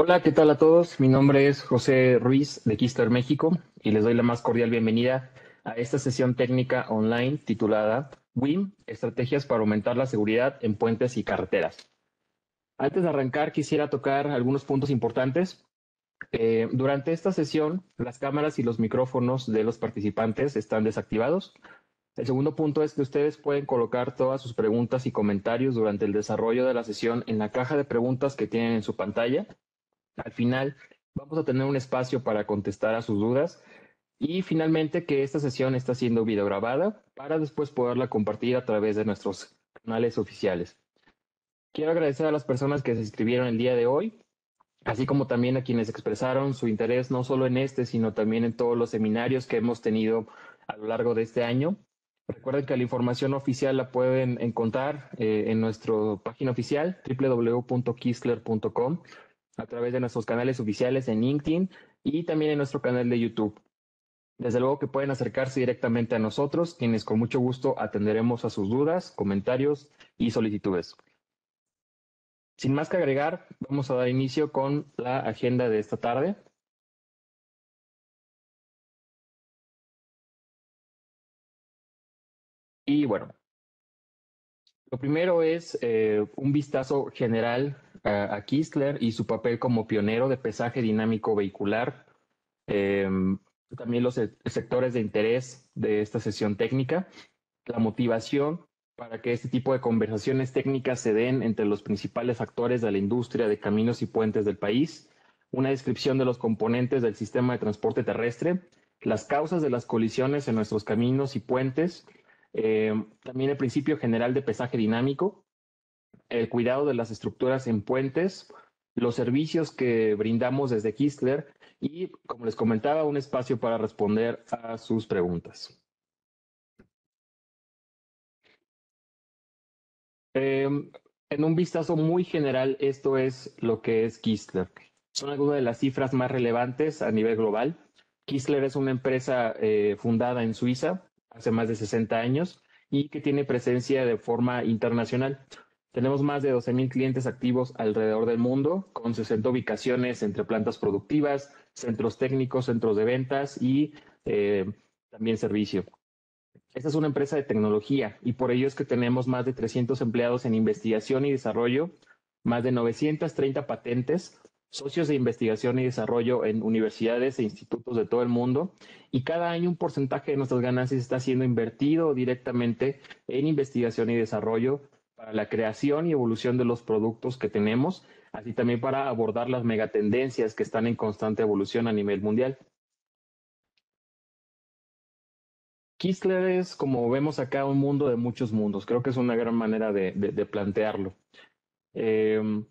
Hola, ¿qué tal a todos? Mi nombre es José Ruiz de Kister México y les doy la más cordial bienvenida a esta sesión técnica online titulada WIM, Estrategias para aumentar la seguridad en puentes y carreteras. Antes de arrancar, quisiera tocar algunos puntos importantes. Eh, durante esta sesión, las cámaras y los micrófonos de los participantes están desactivados. El segundo punto es que ustedes pueden colocar todas sus preguntas y comentarios durante el desarrollo de la sesión en la caja de preguntas que tienen en su pantalla al final vamos a tener un espacio para contestar a sus dudas y finalmente que esta sesión está siendo videograbada para después poderla compartir a través de nuestros canales oficiales. Quiero agradecer a las personas que se inscribieron el día de hoy, así como también a quienes expresaron su interés no solo en este, sino también en todos los seminarios que hemos tenido a lo largo de este año. Recuerden que la información oficial la pueden encontrar eh, en nuestra página oficial www.kisler.com a través de nuestros canales oficiales en LinkedIn y también en nuestro canal de YouTube. Desde luego que pueden acercarse directamente a nosotros, quienes con mucho gusto atenderemos a sus dudas, comentarios y solicitudes. Sin más que agregar, vamos a dar inicio con la agenda de esta tarde. Y bueno, lo primero es eh, un vistazo general a, Kistler y su papel como pionero de pesaje dinámico vehicular. Em, también los sectores de interés de esta sesión técnica, la motivación para que este tipo de conversaciones técnicas se den entre los principales actores de la industria de caminos y puentes del país, una descripción de los componentes del sistema de transporte terrestre, las causas de las colisiones en nuestros caminos y puentes, em, también el principio general de pesaje dinámico, el cuidado de las estructuras en puentes, los servicios que brindamos desde Kistler y, como les comentaba, un espacio para responder a sus preguntas. Em, en un vistazo muy general, esto es lo que es Kistler. Son algunas de las cifras más relevantes a nivel global. Kistler es una empresa eh, fundada en Suiza hace más de 60 años y que tiene presencia de forma internacional. Tenemos más de 12.000 clientes activos alrededor del mundo, con 60 ubicaciones entre plantas productivas, centros técnicos, centros de ventas y eh, también servicio. Esta es una empresa de tecnología y por ello es que tenemos más de 300 empleados en investigación y desarrollo, más de 930 patentes, socios de investigación y desarrollo en universidades e institutos de todo el mundo y cada año un porcentaje de nuestras ganancias está siendo invertido directamente en investigación y desarrollo para la creación y evolución de los productos que tenemos, así también para abordar las megatendencias que están en constante evolución a nivel mundial. Kistler es, como vemos acá, un mundo de muchos mundos. Creo que es una gran manera de, plantearlo. Em,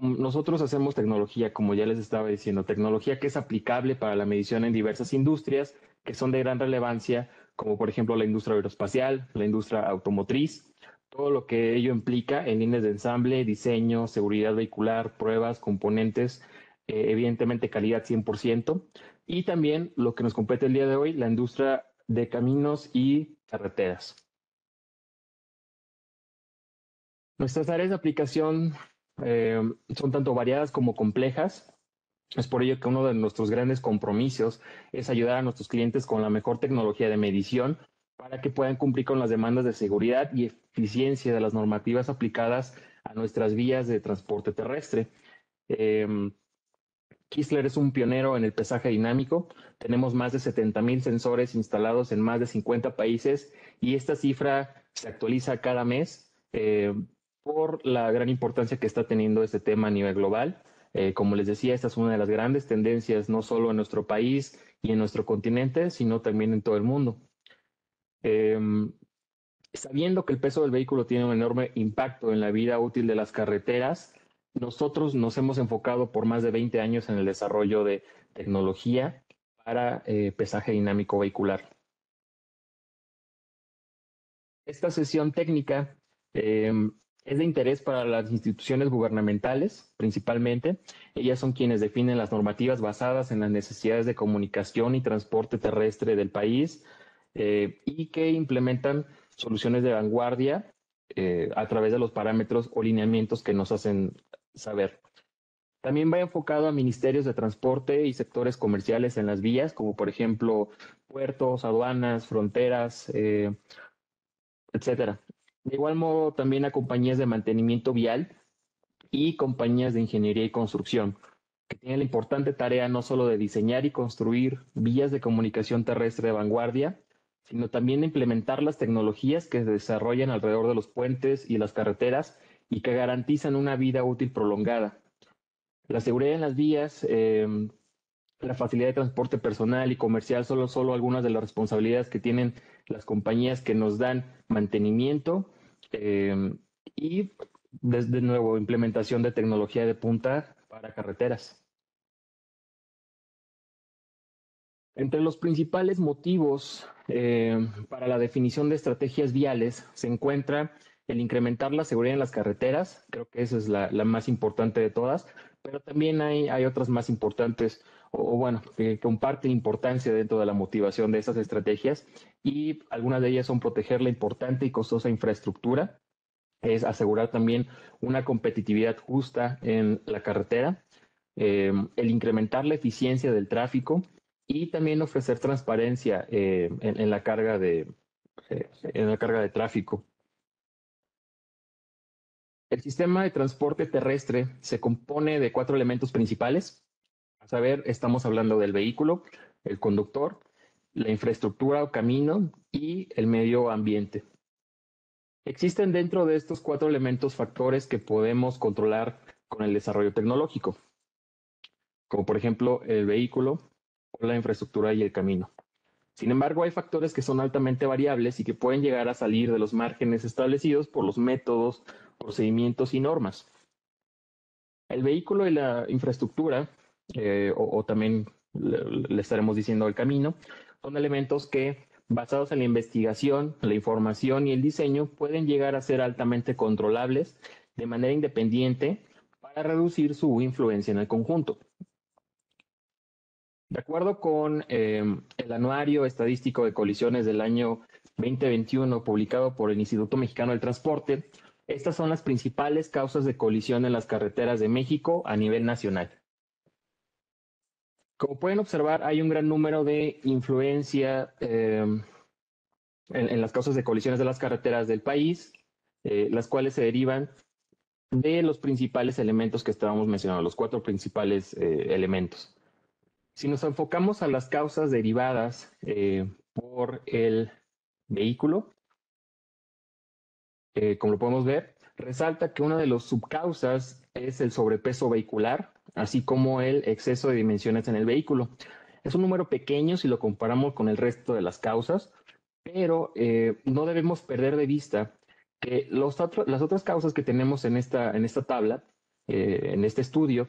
nosotros hacemos tecnología, como ya les estaba diciendo, tecnología que es aplicable para la medición en diversas industrias que son de gran relevancia, como por ejemplo la industria aeroespacial, la industria automotriz, todo lo que ello implica en líneas de ensamble, diseño, seguridad vehicular, pruebas, componentes, eh, evidentemente calidad 100%, y también lo que nos compete el día de hoy, la industria de caminos y carreteras. Nuestras áreas de aplicación eh, son tanto variadas como complejas. Es por ello que uno de nuestros grandes compromisos es ayudar a nuestros clientes con la mejor tecnología de medición para que puedan cumplir con las demandas de seguridad y eficiencia de las normativas aplicadas a nuestras vías de transporte terrestre. Eh, Kistler es un pionero en el pesaje dinámico. Tenemos más de 70 mil sensores instalados en más de 50 países y esta cifra se actualiza cada mes eh, por la gran importancia que está teniendo este tema a nivel global. Eh, como les decía, esta es una de las grandes tendencias, no solo en nuestro país y en nuestro continente, sino también en todo el mundo. Em, sabiendo que el peso del vehículo tiene un enorme impacto en la vida útil de las carreteras, nosotros nos hemos enfocado por más de 20 años en el desarrollo de tecnología para eh, pesaje dinámico vehicular. Esta sesión técnica em, es de interés para las instituciones gubernamentales, principalmente. Ellas son quienes definen las normativas basadas en las necesidades de comunicación y transporte terrestre del país, eh, y que implementan soluciones de vanguardia eh, a través de los parámetros o lineamientos que nos hacen saber. También va enfocado a ministerios de transporte y sectores comerciales en las vías, como por ejemplo puertos, aduanas, fronteras, eh, etcétera. De igual modo, también a compañías de mantenimiento vial y compañías de ingeniería y construcción, que tienen la importante tarea no solo de diseñar y construir vías de comunicación terrestre de vanguardia, sino también implementar las tecnologías que se desarrollan alrededor de los puentes y las carreteras y que garantizan una vida útil prolongada. La seguridad en las vías, em, la facilidad de transporte personal y comercial son solo algunas de las responsabilidades que tienen las compañías que nos dan mantenimiento em, y desde nuevo implementación de tecnología de punta para carreteras. Entre los principales motivos em, para la definición de estrategias viales se encuentra el incrementar la seguridad en las carreteras, creo que esa es la, más importante de todas, pero también hay, hay otras más importantes, o, bueno, que comparten importancia dentro de la motivación de esas estrategias, y algunas de ellas son proteger la importante y costosa infraestructura, es asegurar también una competitividad justa en la carretera, eh, el incrementar la eficiencia del tráfico y también ofrecer transparencia eh, en, la carga de, eh, en la carga de tráfico. El sistema de transporte terrestre se compone de cuatro elementos principales. A saber, estamos hablando del vehículo, el conductor, la infraestructura o camino y el medio ambiente. Existen dentro de estos cuatro elementos factores que podemos controlar con el desarrollo tecnológico, como por ejemplo el vehículo, la infraestructura y el camino. Sin embargo, hay factores que son altamente variables y que pueden llegar a salir de los márgenes establecidos por los métodos, procedimientos y normas. El vehículo y la infraestructura, eh, o, también le, estaremos diciendo el camino, son elementos que, basados en la investigación, la información y el diseño, pueden llegar a ser altamente controlables de manera independiente para reducir su influencia en el conjunto. De acuerdo con eh, el Anuario Estadístico de Colisiones del año 2021 publicado por el Instituto Mexicano del Transporte, estas son las principales causas de colisión en las carreteras de México a nivel nacional. Como pueden observar, hay un gran número de influencia eh, en, las causas de colisiones de las carreteras del país, eh, las cuales se derivan de los principales elementos que estábamos mencionando, los cuatro principales elementos. Si nos enfocamos a las causas derivadas eh, por el vehículo, eh, como lo podemos ver, resalta que una de las subcausas es el sobrepeso vehicular, así como el exceso de dimensiones en el vehículo. Es un número pequeño si lo comparamos con el resto de las causas, pero eh, no debemos perder de vista que las otras causas que tenemos en esta, en esta tabla, en este estudio,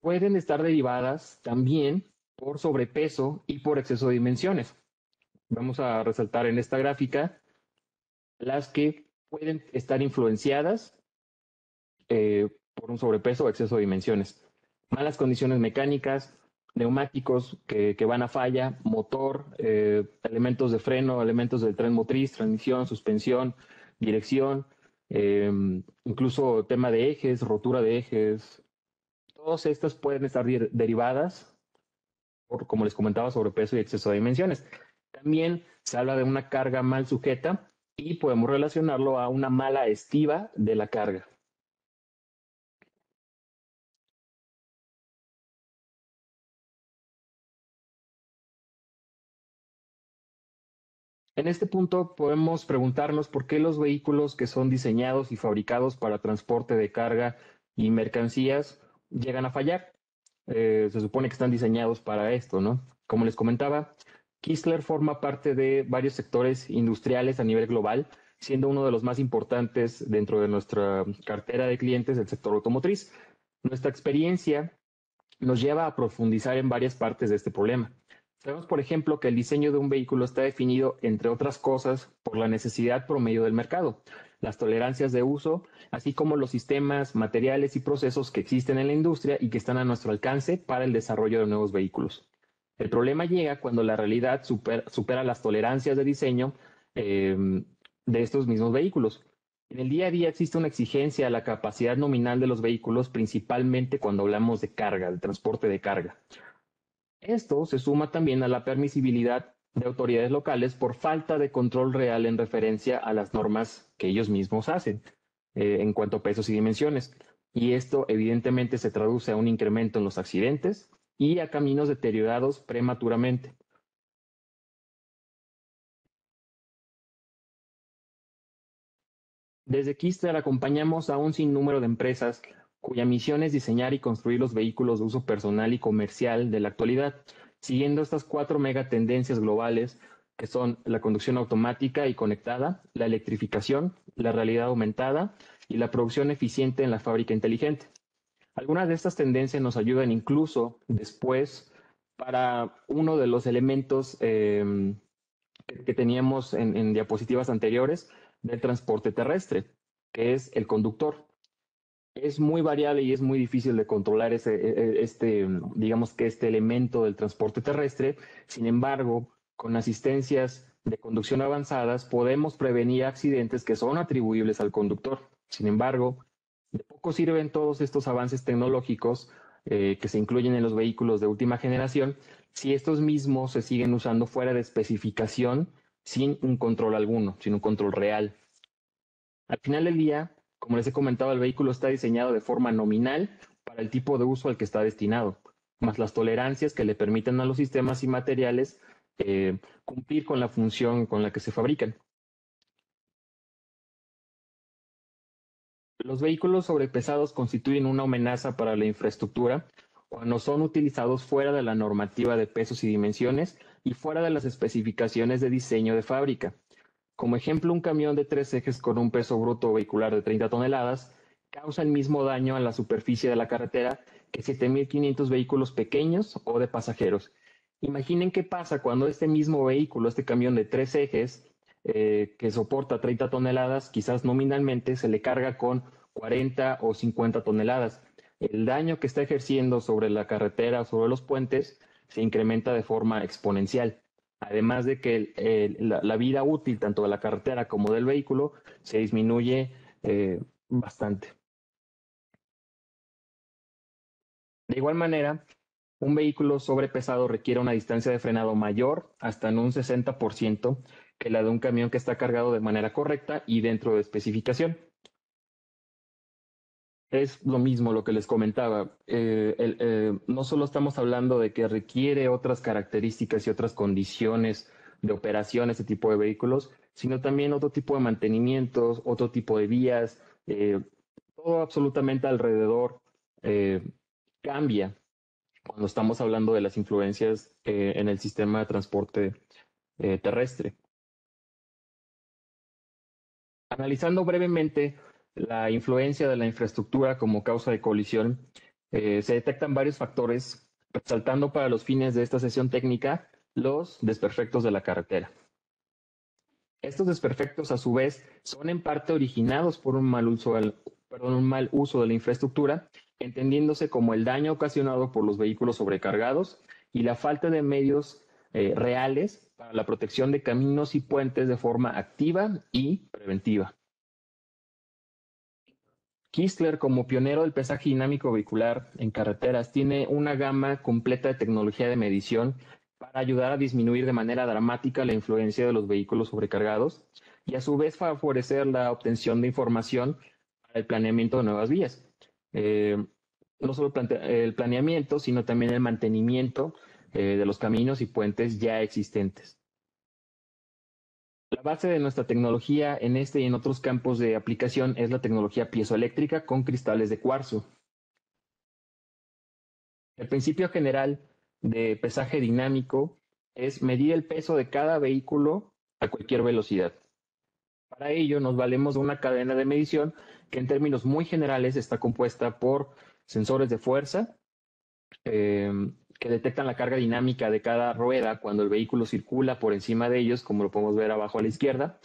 pueden estar derivadas también por sobrepeso y por exceso de dimensiones. Vamos a resaltar en esta gráfica las que pueden estar influenciadas eh, por un sobrepeso o exceso de dimensiones. Malas condiciones mecánicas, neumáticos que, van a falla, motor, eh, elementos de freno, elementos del tren motriz, transmisión, suspensión, dirección, eh, incluso tema de ejes, rotura de ejes, Todas estas pueden estar derivadas como les comentaba, sobrepeso y exceso de dimensiones. También se habla de una carga mal sujeta y podemos relacionarlo a una mala estiva de la carga. En este punto podemos preguntarnos por qué los vehículos que son diseñados y fabricados para transporte de carga y mercancías llegan a fallar. Eh, se supone que están diseñados para esto, ¿no? Como les comentaba, Kistler forma parte de varios sectores industriales a nivel global, siendo uno de los más importantes dentro de nuestra cartera de clientes del sector automotriz. Nuestra experiencia nos lleva a profundizar en varias partes de este problema. Sabemos, por ejemplo, que el diseño de un vehículo está definido, entre otras cosas, por la necesidad promedio del mercado las tolerancias de uso, así como los sistemas, materiales y procesos que existen en la industria y que están a nuestro alcance para el desarrollo de nuevos vehículos. El problema llega cuando la realidad supera, las tolerancias de diseño em, de estos mismos vehículos. En el día a día existe una exigencia a la capacidad nominal de los vehículos, principalmente cuando hablamos de carga, de transporte de carga. Esto se suma también a la permisibilidad de autoridades locales por falta de control real en referencia a las normas que ellos mismos hacen eh, en cuanto a pesos y dimensiones. Y esto evidentemente se traduce a un incremento en los accidentes y a caminos deteriorados prematuramente. Desde Kister acompañamos a un sinnúmero de empresas cuya misión es diseñar y construir los vehículos de uso personal y comercial de la actualidad, siguiendo estas cuatro megatendencias globales que son la conducción automática y conectada, la electrificación, la realidad aumentada y la producción eficiente en la fábrica inteligente. Algunas de estas tendencias nos ayudan incluso después para uno de los elementos eh, que teníamos en, en diapositivas anteriores, del transporte terrestre, que es el conductor. Es muy variable y es muy difícil de controlar ese, e, e, este, digamos que este elemento del transporte terrestre. Sin embargo, con asistencias de conducción avanzadas podemos prevenir accidentes que son atribuibles al conductor. Sin embargo, de poco sirven todos estos avances tecnológicos eh, que se incluyen en los vehículos de última generación si estos mismos se siguen usando fuera de especificación sin un control alguno, sin un control real. Al final del día, como les he comentado, el vehículo está diseñado de forma nominal para el tipo de uso al que está destinado, más las tolerancias que le permiten a los sistemas y materiales eh, cumplir con la función con la que se fabrican. Los vehículos sobrepesados constituyen una amenaza para la infraestructura cuando son utilizados fuera de la normativa de pesos y dimensiones y fuera de las especificaciones de diseño de fábrica. Como ejemplo, un camión de tres ejes con un peso bruto vehicular de 30 toneladas causa el mismo daño a la superficie de la carretera que 7.500 vehículos pequeños o de pasajeros. Imaginen qué pasa cuando este mismo vehículo, este camión de tres ejes, eh, que soporta 30 toneladas, quizás nominalmente se le carga con 40 o 50 toneladas. El daño que está ejerciendo sobre la carretera, sobre los puentes, se incrementa de forma exponencial. Además de que la, vida útil tanto de la carretera como del vehículo se disminuye eh, bastante. De igual manera, un vehículo sobrepesado requiere una distancia de frenado mayor hasta en un 60% que la de un camión que está cargado de manera correcta y dentro de especificación es lo mismo lo que les comentaba. Eh, eh, no solo estamos hablando de que requiere otras características y otras condiciones de operación este tipo de vehículos, sino también otro tipo de mantenimientos, otro tipo de vías, eh, todo absolutamente alrededor cambia cuando estamos hablando de las influencias en el sistema de transporte terrestre. Analizando brevemente la influencia de la infraestructura como causa de colisión, eh, se detectan varios factores, resaltando para los fines de esta sesión técnica los desperfectos de la carretera. Estos desperfectos, a su vez, son en parte originados por un mal uso, perdón, un mal uso de la infraestructura, entendiéndose como el daño ocasionado por los vehículos sobrecargados y la falta de medios eh, reales para la protección de caminos y puentes de forma activa y preventiva. Kistler, como pionero del pesaje dinámico vehicular en carreteras, tiene una gama completa de tecnología de medición para ayudar a disminuir de manera dramática la influencia de los vehículos sobrecargados y a su vez favorecer la obtención de información para el planeamiento de nuevas vías. Eh, no solo el planeamiento, sino también el mantenimiento eh, de los caminos y puentes ya existentes. La base de nuestra tecnología en este y en otros campos de aplicación es la tecnología piezoeléctrica con cristales de cuarzo. El principio general de pesaje dinámico es medir el peso de cada vehículo a cualquier velocidad. Para ello nos valemos de una cadena de medición que en términos muy generales está compuesta por sensores de fuerza, eh, que detectan la carga dinámica de cada rueda cuando el vehículo circula por encima de ellos, como lo podemos ver abajo a la izquierda.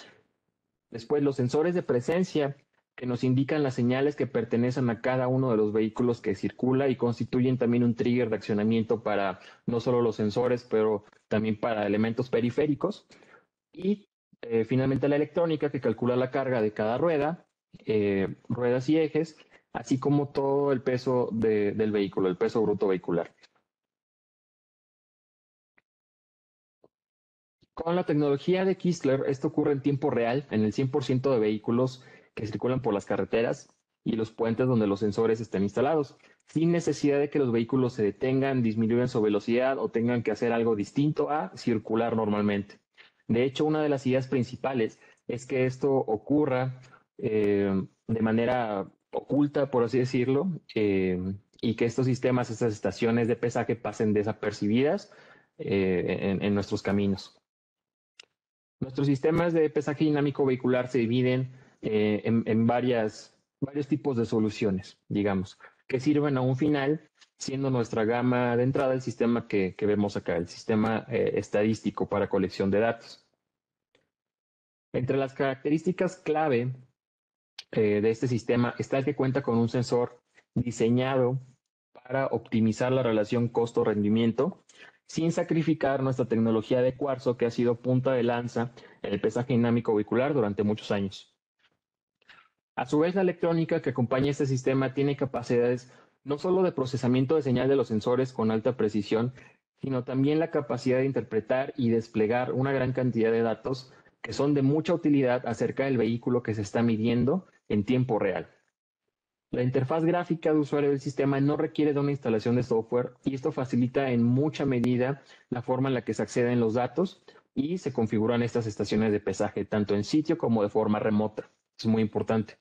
Después los sensores de presencia que nos indican las señales que pertenecen a cada uno de los vehículos que circula y constituyen también un trigger de accionamiento para no solo los sensores, pero también para elementos periféricos. Y eh, finalmente la electrónica que calcula la carga de cada rueda eh, ruedas y ejes, así como todo el peso del vehículo, el peso bruto vehicular. Con la tecnología de Kistler, esto ocurre en tiempo real en el 100% de vehículos que circulan por las carreteras y los puentes donde los sensores estén instalados, sin necesidad de que los vehículos se detengan, disminuyan su velocidad o tengan que hacer algo distinto a circular normalmente. De hecho, una de las ideas principales es que esto ocurra eh, de manera oculta, por así decirlo, eh, y que estos sistemas, estas estaciones de pesaje pasen desapercibidas eh, en, nuestros caminos. Nuestros sistemas de pesaje dinámico vehicular se dividen en, varias, varios tipos de soluciones, digamos, que sirven a un final, siendo nuestra gama de entrada el sistema que, vemos acá, el sistema estadístico para colección de datos. Entre las características clave eh, de este sistema está el que cuenta con un sensor diseñado para optimizar la relación costo-rendimiento sin sacrificar nuestra tecnología de cuarzo que ha sido punta de lanza en el pesaje dinámico vehicular durante muchos años. A su vez, la electrónica que acompaña este sistema tiene capacidades no solo de procesamiento de señal de los sensores con alta precisión, sino también la capacidad de interpretar y desplegar una gran cantidad de datos que son de mucha utilidad acerca del vehículo que se está midiendo en tiempo real. La interfaz gráfica de usuario del sistema no requiere de una instalación de software y esto facilita en mucha medida la forma en la que se acceden los datos y se configuran estas estaciones de pesaje, tanto en sitio como de forma remota. Es muy importante.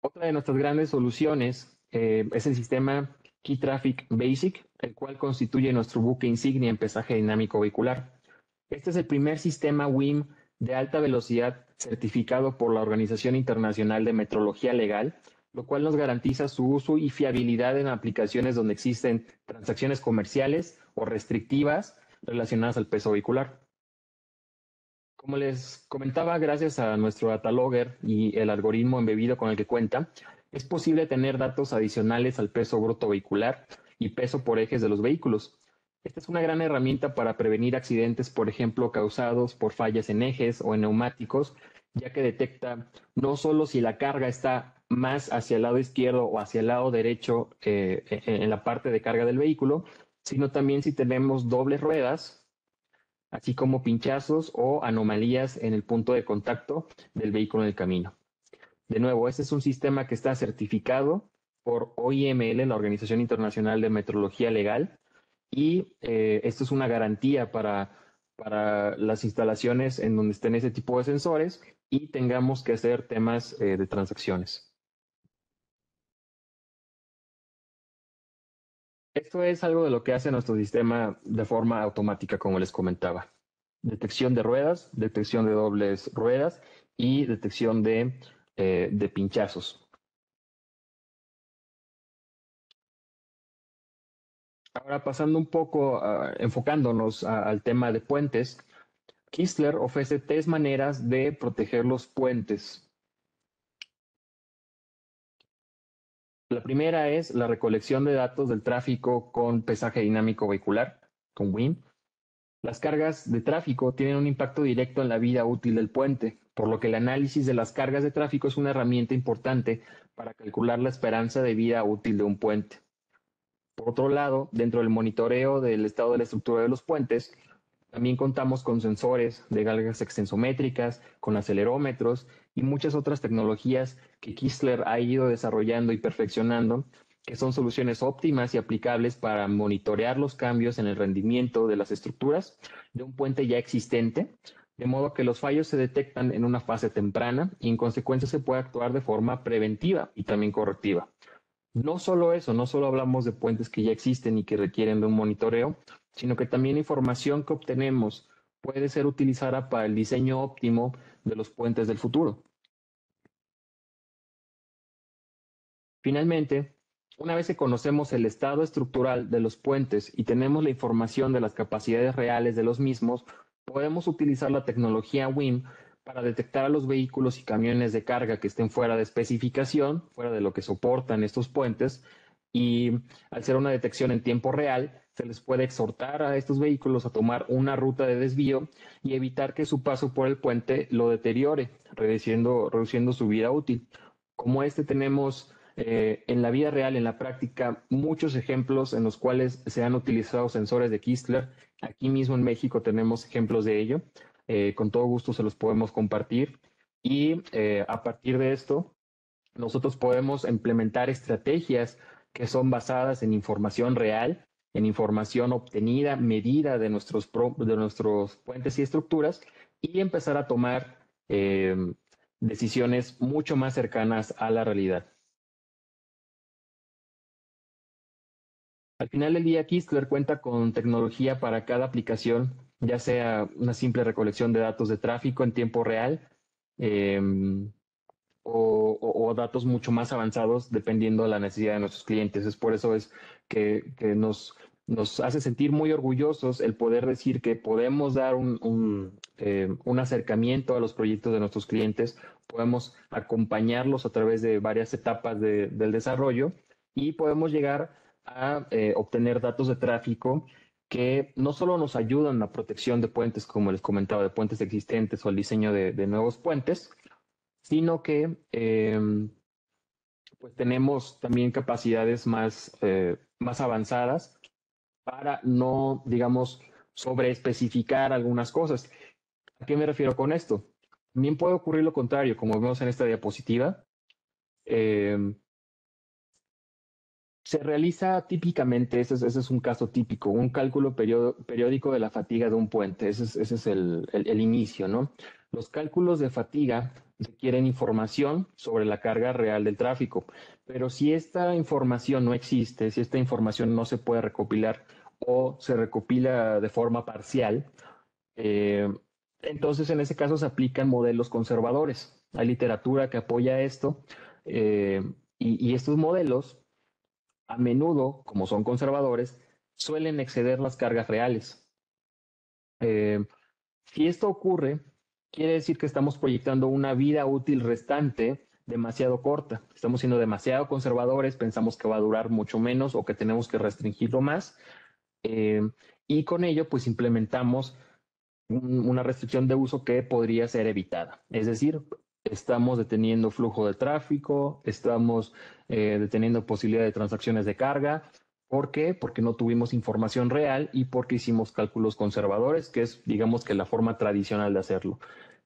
Otra de nuestras grandes soluciones eh, es el sistema Key Traffic Basic, el cual constituye nuestro buque insignia en pesaje dinámico vehicular. Este es el primer sistema WIM de alta velocidad certificado por la Organización Internacional de Metrología Legal, lo cual nos garantiza su uso y fiabilidad en aplicaciones donde existen transacciones comerciales o restrictivas relacionadas al peso vehicular. Como les comentaba, gracias a nuestro datalogger y el algoritmo embebido con el que cuenta, es posible tener datos adicionales al peso bruto vehicular y peso por ejes de los vehículos, esta es una gran herramienta para prevenir accidentes, por ejemplo, causados por fallas en ejes o en neumáticos, ya que detecta no solo si la carga está más hacia el lado izquierdo o hacia el lado derecho eh, en la parte de carga del vehículo, sino también si tenemos dobles ruedas, así como pinchazos o anomalías en el punto de contacto del vehículo en el camino. De nuevo, este es un sistema que está certificado por OIML, la Organización Internacional de Metrología Legal, y eh, esto es una garantía para, para las instalaciones en donde estén ese tipo de sensores y tengamos que hacer temas eh, de transacciones. Esto es algo de lo que hace nuestro sistema de forma automática, como les comentaba. Detección de ruedas, detección de dobles ruedas y detección de, eh, de pinchazos. Ahora pasando un poco, enfocándonos al tema de puentes, Kistler ofrece tres maneras de proteger los puentes. La primera es la recolección de datos del tráfico con pesaje dinámico vehicular, con WIM. Las cargas de tráfico tienen un impacto directo en la vida útil del puente, por lo que el análisis de las cargas de tráfico es una herramienta importante para calcular la esperanza de vida útil de un puente. Por otro lado, dentro del monitoreo del estado de la estructura de los puentes, también contamos con sensores de galgas extensométricas, con acelerómetros y muchas otras tecnologías que Kistler ha ido desarrollando y perfeccionando, que son soluciones óptimas y aplicables para monitorear los cambios en el rendimiento de las estructuras de un puente ya existente, de modo que los fallos se detectan en una fase temprana y en consecuencia se puede actuar de forma preventiva y también correctiva. No solo eso, no solo hablamos de puentes que ya existen y que requieren de un monitoreo, sino que también información que obtenemos puede ser utilizada para el diseño óptimo de los puentes del futuro. Finalmente, una vez que conocemos el estado estructural de los puentes y tenemos la información de las capacidades reales de los mismos, podemos utilizar la tecnología WIM para detectar a los vehículos y camiones de carga que estén fuera de especificación, fuera de lo que soportan estos puentes, y al ser una detección en tiempo real, se les puede exhortar a estos vehículos a tomar una ruta de desvío y evitar que su paso por el puente lo deteriore, reduciendo, su vida útil. Como este tenemos eh, en la vida real, en la práctica, muchos ejemplos en los cuales se han utilizado sensores de Kistler. Aquí mismo en México tenemos ejemplos de ello. Eh, con todo gusto se los podemos compartir. Y eh, a partir de esto, nosotros podemos implementar estrategias que son basadas en información real en información obtenida, medida de nuestros, de nuestros puentes y estructuras y empezar a tomar em, decisiones mucho más cercanas a la realidad. Al final del día, Kistler cuenta con tecnología para cada aplicación, ya sea una simple recolección de datos de tráfico en tiempo real em, o, datos mucho más avanzados dependiendo de la necesidad de nuestros clientes. Es por eso es que, nos nos hace sentir muy orgullosos el poder decir que podemos dar un, eh, acercamiento a los proyectos de nuestros clientes, podemos acompañarlos a través de varias etapas del desarrollo y podemos llegar a eh, obtener datos de tráfico que no solo nos ayudan a la protección de puentes, como les comentaba, de puentes existentes o el diseño de, nuevos puentes, sino que em, pues tenemos también capacidades más, eh, más avanzadas para no, digamos, sobreespecificar algunas cosas. ¿A qué me refiero con esto? También puede ocurrir lo contrario, como vemos en esta diapositiva. Em, se realiza típicamente, ese es, un caso típico, un cálculo periódico de la fatiga de un puente. Ese es, el, el, inicio, ¿no? Los cálculos de fatiga requieren información sobre la carga real del tráfico, pero si esta información no existe, si esta información no se puede recopilar o se recopila de forma parcial, eh, entonces en ese caso se aplican modelos conservadores. Hay literatura que apoya esto eh, y, estos modelos, a menudo, como son conservadores, suelen exceder las cargas reales. Eh, si esto ocurre, quiere decir que estamos proyectando una vida útil restante demasiado corta. Estamos siendo demasiado conservadores, pensamos que va a durar mucho menos o que tenemos que restringirlo más eh, y con ello, pues implementamos una restricción de uso que podría ser evitada. Es decir, estamos deteniendo flujo de tráfico, estamos eh, deteniendo posibilidad de transacciones de carga. ¿Por qué? Porque no tuvimos información real y porque hicimos cálculos conservadores, que es, digamos que la forma tradicional de hacerlo.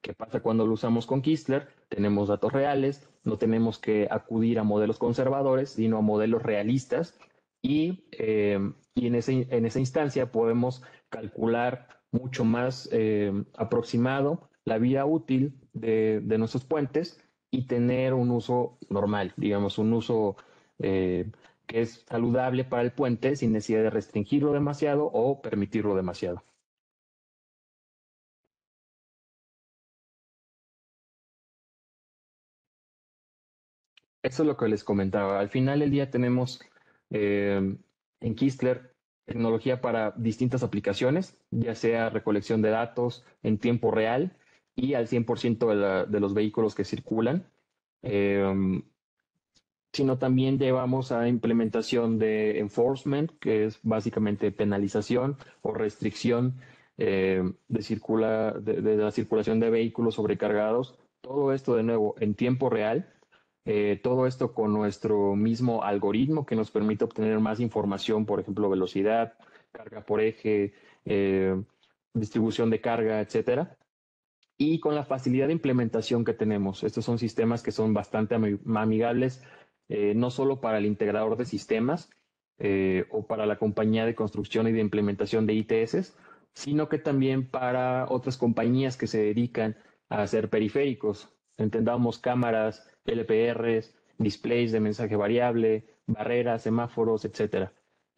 ¿Qué pasa cuando lo usamos con Kistler? Tenemos datos reales, no tenemos que acudir a modelos conservadores, sino a modelos realistas y eh, y en, ese, en esa instancia podemos calcular mucho más eh, aproximado la vida útil de, nuestros puentes y tener un uso normal, digamos, un uso eh, que es saludable para el puente sin necesidad de restringirlo demasiado o permitirlo demasiado. Eso es lo que les comentaba. Al final del día tenemos eh, en Kistler tecnología para distintas aplicaciones, ya sea recolección de datos en tiempo real y al 100% de, los vehículos que circulan, em, sino también llevamos a implementación de enforcement, que es básicamente penalización o restricción em, de, circula, de la circulación de vehículos sobrecargados. Todo esto de nuevo en tiempo real eh, todo esto con nuestro mismo algoritmo que nos permite obtener más información, por ejemplo, velocidad, carga por eje, eh, distribución de carga, etcétera. Y con la facilidad de implementación que tenemos. Estos son sistemas que son bastante amigables, eh, no solo para el integrador de sistemas o para la compañía de construcción y de implementación de ITS, sino que también para otras compañías que se dedican a hacer periféricos. Entendamos cámaras, LPRs, displays de mensaje variable, barreras, semáforos, etc.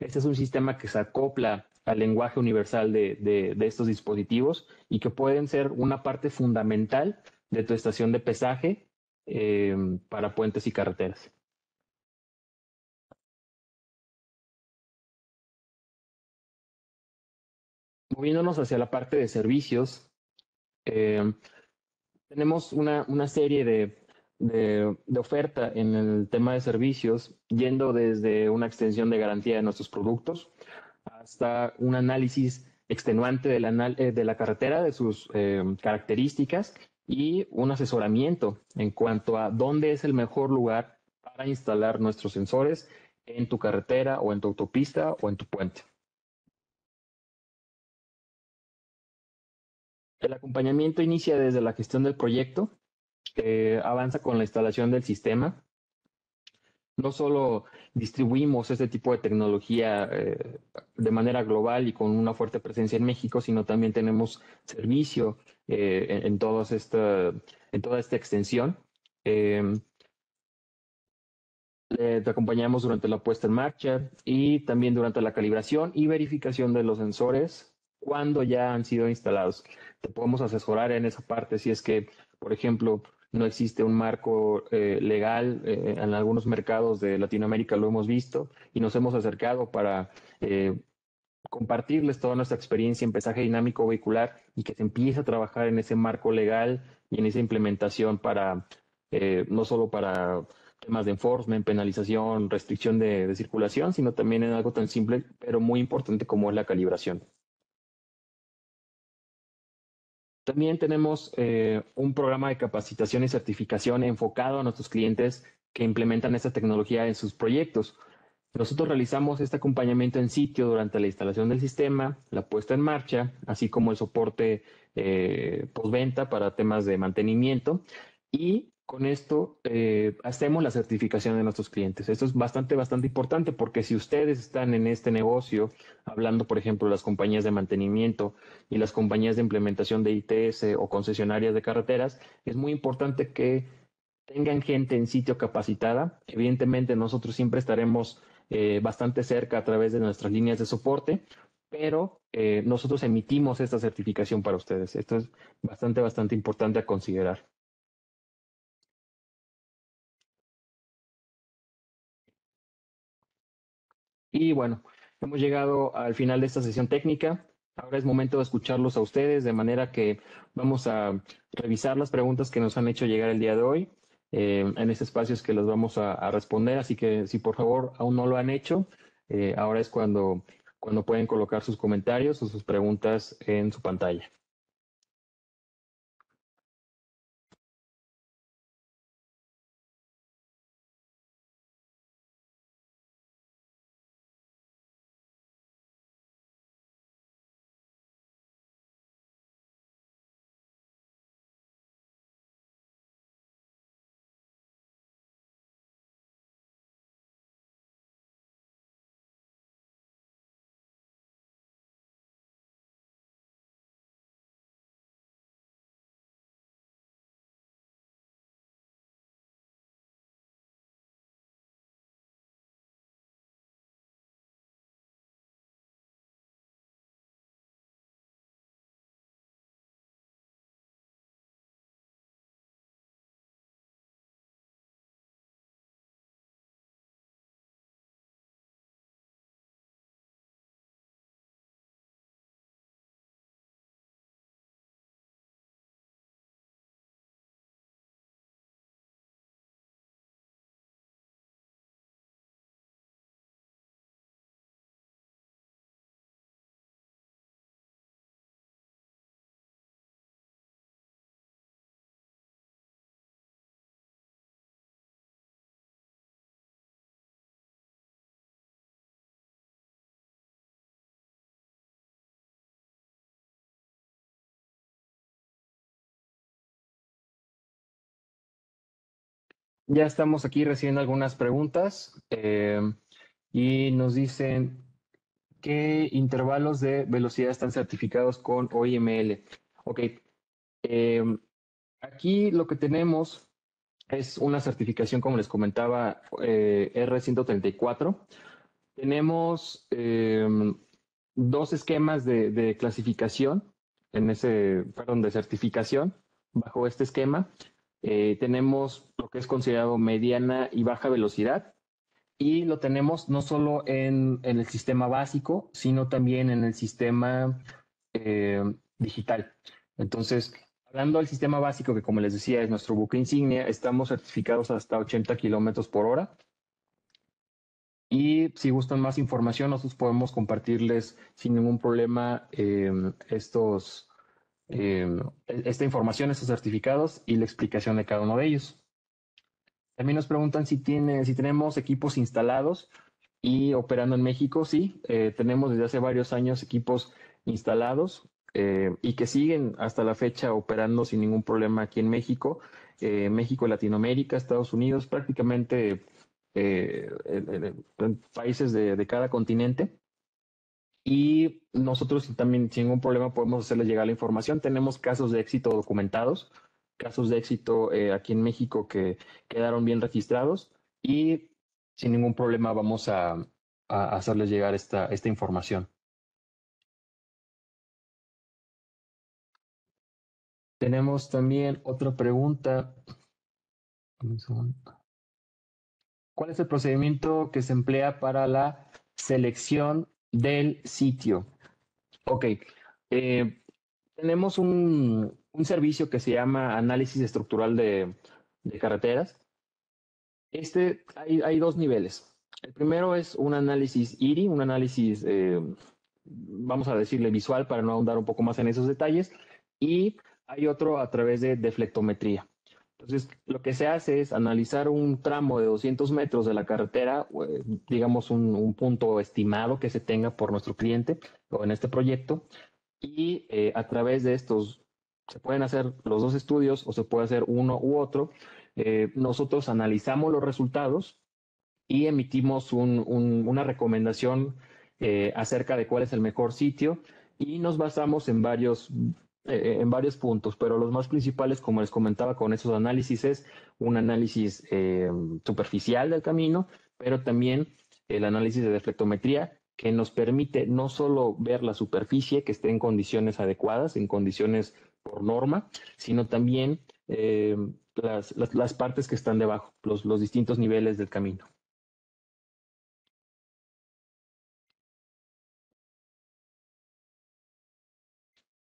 Este es un sistema que se acopla al lenguaje universal de, estos dispositivos y que pueden ser una parte fundamental de tu estación de pesaje eh, para puentes y carreteras. Moviéndonos hacia la parte de servicios, eh, tenemos una, serie de de, oferta en el tema de servicios, yendo desde una extensión de garantía de nuestros productos hasta un análisis extenuante de la, eh, de la carretera, de sus eh, características y un asesoramiento en cuanto a dónde es el mejor lugar para instalar nuestros sensores en tu carretera o en tu autopista o en tu puente. El acompañamiento inicia desde la gestión del proyecto, avanza con la instalación del sistema. No solo distribuimos este tipo de tecnología eh, de manera global y con una fuerte presencia en México, sino también tenemos servicio eh, en, en toda esta extensión. Em, te acompañamos durante la puesta en marcha y también durante la calibración y verificación de los sensores cuando ya han sido instalados. Te podemos asesorar en esa parte si es que, por ejemplo, no existe un marco eh, legal eh, en algunos mercados de Latinoamérica, lo hemos visto y nos hemos acercado para eh, compartirles toda nuestra experiencia en pesaje dinámico vehicular y que se empiece a trabajar en ese marco legal y en esa implementación para, no solo para temas de enforcement, penalización, restricción de circulación, sino también en algo tan simple pero muy importante como es la calibración. También tenemos eh, un programa de capacitación y certificación enfocado a nuestros clientes que implementan esta tecnología en sus proyectos. Nosotros realizamos este acompañamiento en sitio durante la instalación del sistema, la puesta en marcha, así como el soporte eh, postventa para temas de mantenimiento y con esto eh, hacemos la certificación de nuestros clientes. Esto es bastante, bastante importante porque si ustedes están en este negocio, hablando, por ejemplo, de las compañías de mantenimiento y las compañías de implementación de ITS o concesionarias de carreteras, es muy importante que tengan gente en sitio capacitada. Evidentemente, nosotros siempre estaremos eh, bastante cerca a través de nuestras líneas de soporte, pero eh, nosotros emitimos esta certificación para ustedes. Esto es bastante, bastante importante a considerar. Y bueno, hemos llegado al final de esta sesión técnica. Ahora es momento de escucharlos a ustedes, de manera que vamos a revisar las preguntas que nos han hecho llegar el día de hoy. Eh, en este espacio es que los vamos a, responder, así que si por favor aún no lo han hecho, eh, ahora es cuando, cuando pueden colocar sus comentarios o sus preguntas en su pantalla. Ya estamos aquí recibiendo algunas preguntas eh, y nos dicen qué intervalos de velocidad están certificados con OIML. Ok, em, aquí lo que tenemos es una certificación, como les comentaba, eh, R134. Tenemos em, dos esquemas de, de, clasificación, en ese, perdón, de certificación bajo este esquema. Eh, tenemos lo que es considerado mediana y baja velocidad y lo tenemos no solo en, el sistema básico, sino también en el sistema eh, digital. Entonces, Hablando del sistema básico, que como les decía es nuestro buque insignia, estamos certificados hasta 80 kilómetros por hora. Y si gustan más información, nosotros podemos compartirles sin ningún problema em, estos, em, e-, esta información, estos certificados y la explicación de cada uno de ellos. También nos preguntan si, tiene, si tenemos equipos instalados y operando en México. Sí, eh, tenemos desde hace varios años equipos instalados eh, y que siguen hasta la fecha operando sin ningún problema aquí en México, eh, México, Latinoamérica, Estados Unidos, prácticamente en países de, de, cada continente. Y nosotros también sin ningún problema podemos hacerles llegar la información. Tenemos casos de éxito documentados, casos de éxito aquí en México que quedaron bien registrados y sin ningún problema vamos a, a hacerles llegar esta, esta información. Tenemos también otra pregunta. ¿Cuál es el procedimiento que se emplea para la selección del sitio? Ok, eh, tenemos un, un, servicio que se llama análisis estructural de, de carreteras. Este, hay, hay, dos niveles. El primero es un análisis IRI, un análisis, eh, vamos a decirle visual para no ahondar un poco más en esos detalles, y hay otro a través de deflectometría. Entonces, lo que se hace es analizar un tramo de 200 metros de la carretera, eh, digamos un, un punto estimado que se tenga por nuestro cliente o en este proyecto, y eh, a través de estos se pueden hacer los dos estudios o se puede hacer uno u otro. Eh, nosotros analizamos los resultados y emitimos un, un, una recomendación acerca de cuál es el mejor sitio y nos basamos en varios, eh, en varios puntos, pero los más principales, como les comentaba con esos análisis, es un análisis eh, superficial del camino, pero también el análisis de deflectometría que nos permite no solo ver la superficie que esté en condiciones adecuadas, en condiciones por norma, sino también eh, las, las, las, partes que están debajo, los, los distintos niveles del camino.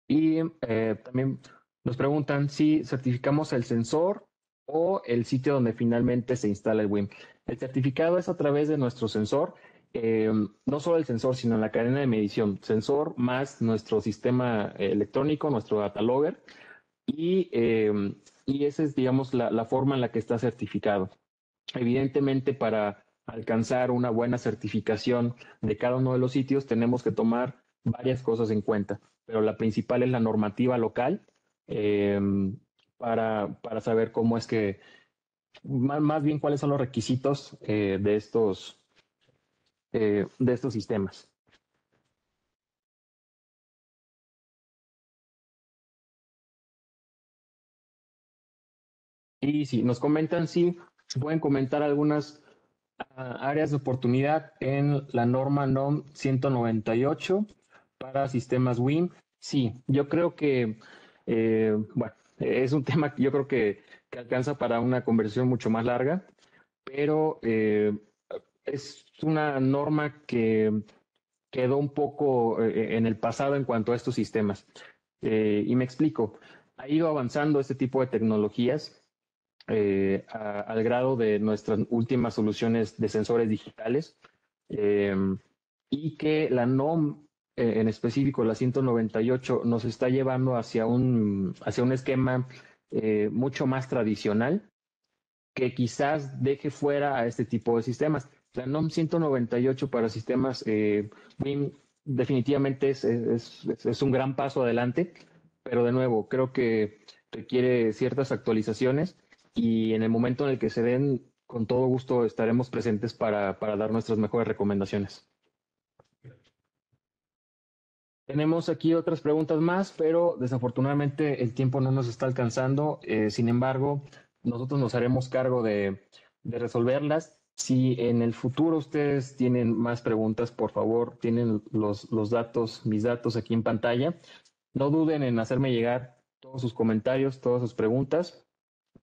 Y eh, también nos preguntan si certificamos el sensor o el sitio donde finalmente se instala el WIM. El certificado es a través de nuestro sensor, eh, no solo el sensor, sino la cadena de medición. Sensor más nuestro sistema electrónico, nuestro data logger. Y eh, y esa es, digamos, la, la, forma en la que está certificado. Evidentemente, para alcanzar una buena certificación de cada uno de los sitios, tenemos que tomar varias cosas en cuenta, pero la principal es la normativa local eh, para, para, saber cómo es que, más, bien cuáles son los requisitos eh, de, estos, eh, de estos sistemas. Y si nos comentan si pueden comentar algunas uh, áreas de oportunidad en la norma NOM 198 para sistemas WIM. Sí, yo creo que, eh, bueno, es un tema que yo creo que, alcanza para una conversación mucho más larga, pero eh, es una norma que quedó un poco eh, en el pasado en cuanto a estos sistemas. Y me explico, ha ido avanzando este tipo de tecnologías al grado de nuestras últimas soluciones de sensores digitales y que la NOM en específico, la 198, nos está llevando hacia un, hacia un esquema eh, mucho más tradicional que quizás deje fuera a este tipo de sistemas. La NOM 198 para sistemas WIM definitivamente es, es, es un gran paso adelante, pero de nuevo, creo que requiere ciertas actualizaciones y en el momento en el que se den, con todo gusto estaremos presentes para, para dar nuestras mejores recomendaciones. Tenemos aquí otras preguntas más, pero desafortunadamente el tiempo no nos está alcanzando. Eh, sin embargo, nosotros nos haremos cargo de, resolverlas. Si en el futuro ustedes tienen más preguntas, por favor, tienen los, los datos, mis datos aquí en pantalla. No duden en hacerme llegar todos sus comentarios, todas sus preguntas.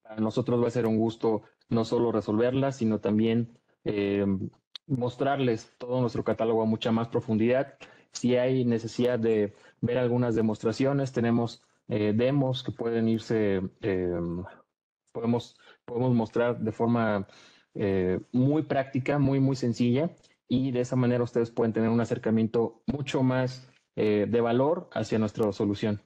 Para nosotros va a ser un gusto no solo resolverlas, sino también eh, mostrarles todo nuestro catálogo a mucha más profundidad. Si hay necesidad de ver algunas demostraciones, tenemos demos que pueden irse, podemos, podemos mostrar de forma muy práctica, muy, muy sencilla y de esa manera ustedes pueden tener un acercamiento mucho más de valor hacia nuestra solución.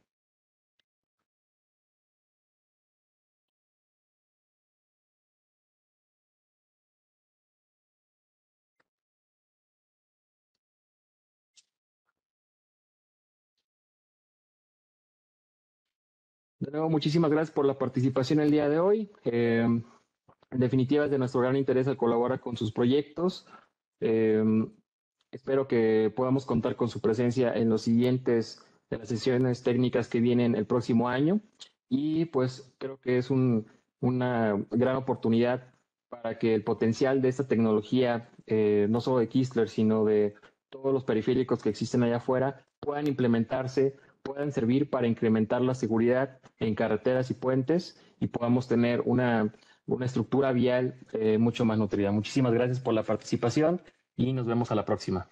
De nuevo, muchísimas gracias por la participación el día de hoy. Eh, en definitiva, es de nuestro gran interés al colaborar con sus proyectos. Eh, espero que podamos contar con su presencia en los siguientes las sesiones técnicas que vienen el próximo año. Y pues creo que es un, una gran oportunidad para que el potencial de esta tecnología, eh, no solo de Kistler, sino de todos los periféricos que existen allá afuera, puedan implementarse puedan servir para incrementar la seguridad en carreteras y puentes y podamos tener una, una estructura vial eh, mucho más nutrida. Muchísimas gracias por la participación y nos vemos a la próxima.